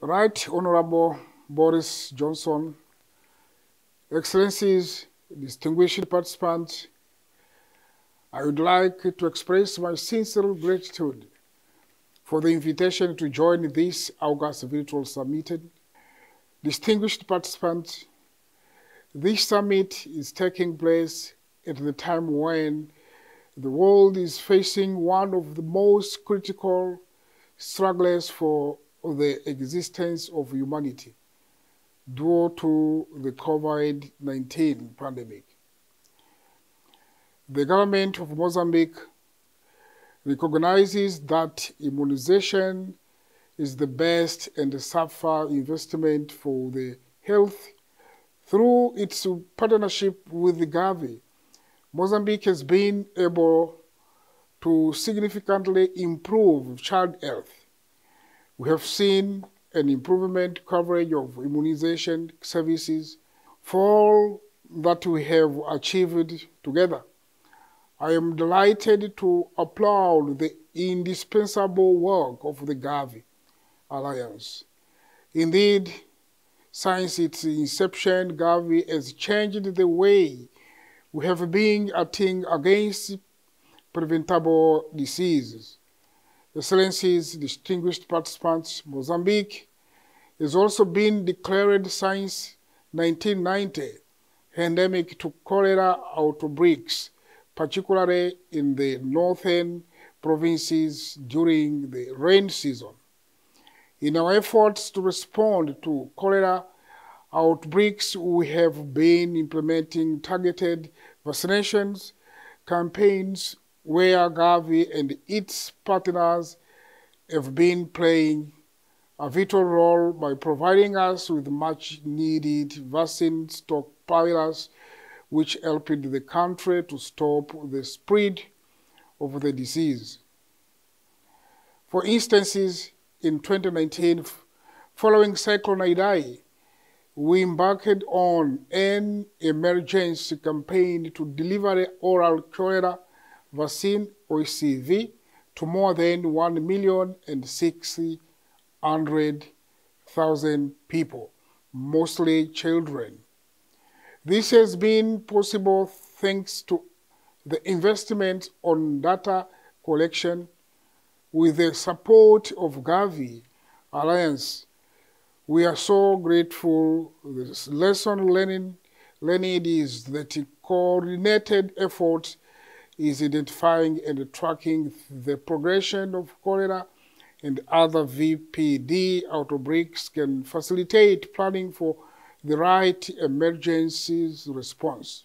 Right Honorable Boris Johnson, Excellencies, distinguished participants, I would like to express my sincere gratitude for the invitation to join this August virtual summit. Distinguished participants, this summit is taking place at the time when the world is facing one of the most critical struggles for the existence of humanity due to the COVID-19 pandemic. The government of Mozambique recognizes that immunization is the best and safer investment for the health. Through its partnership with the Gavi, Mozambique has been able to significantly improve child health. We have seen an improvement coverage of immunization services for all that we have achieved together. I am delighted to applaud the indispensable work of the Gavi Alliance. Indeed, since its inception, Gavi has changed the way we have been acting against preventable diseases. Excellencies, distinguished participants, Mozambique has also been declared since 1990 endemic to cholera outbreaks, particularly in the northern provinces during the rain season. In our efforts to respond to cholera outbreaks, we have been implementing targeted vaccinations campaigns where Gavi and its partners have been playing a vital role by providing us with much needed vaccine stockpiles which helped the country to stop the spread of the disease. For instances, in 2019, following Cyclone Idai, we embarked on an emergency campaign to deliver oral cholera vaccine OCV to more than 1 million and 600,000 people, mostly children. This has been possible thanks to the investment on data collection with the support of Gavi Alliance. We are so grateful. The lesson learning, learning is that coordinated efforts is identifying and tracking the progression of cholera and other VPD outbreaks can facilitate planning for the right emergencies response.